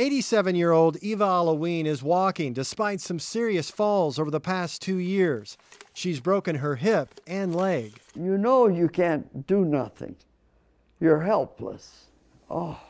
87 year old Eva Halloween is walking despite some serious falls over the past two years. She's broken her hip and leg. You know you can't do nothing. You're helpless. Oh,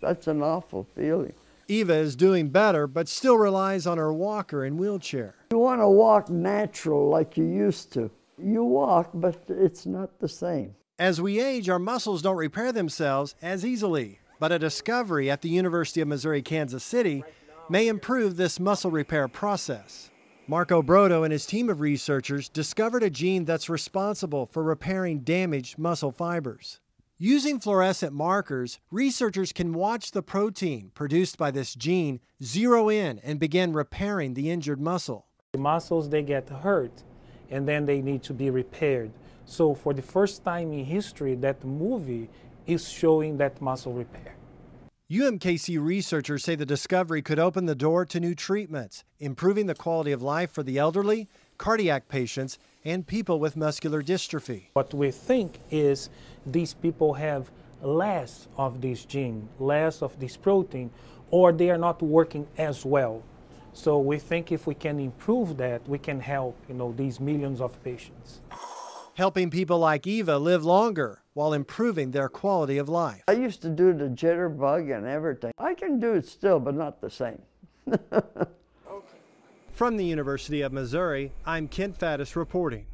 that's an awful feeling. Eva is doing better, but still relies on her walker and wheelchair. You want to walk natural like you used to. You walk, but it's not the same. As we age, our muscles don't repair themselves as easily. But a discovery at the University of Missouri Kansas City may improve this muscle repair process. Marco Brotto and his team of researchers discovered a gene that's responsible for repairing damaged muscle fibers. Using fluorescent markers, researchers can watch the protein produced by this gene zero in and begin repairing the injured muscle. The muscles they get hurt and then they need to be repaired. So for the first time in history that movie is showing that muscle repair. UMKC researchers say the discovery could open the door to new treatments, improving the quality of life for the elderly, cardiac patients, and people with muscular dystrophy. What we think is these people have less of this gene, less of this protein, or they are not working as well. So we think if we can improve that, we can help, you know, these millions of patients helping people like Eva live longer while improving their quality of life. I used to do the jitterbug and everything. I can do it still, but not the same. From the University of Missouri, I'm Kent Faddis reporting.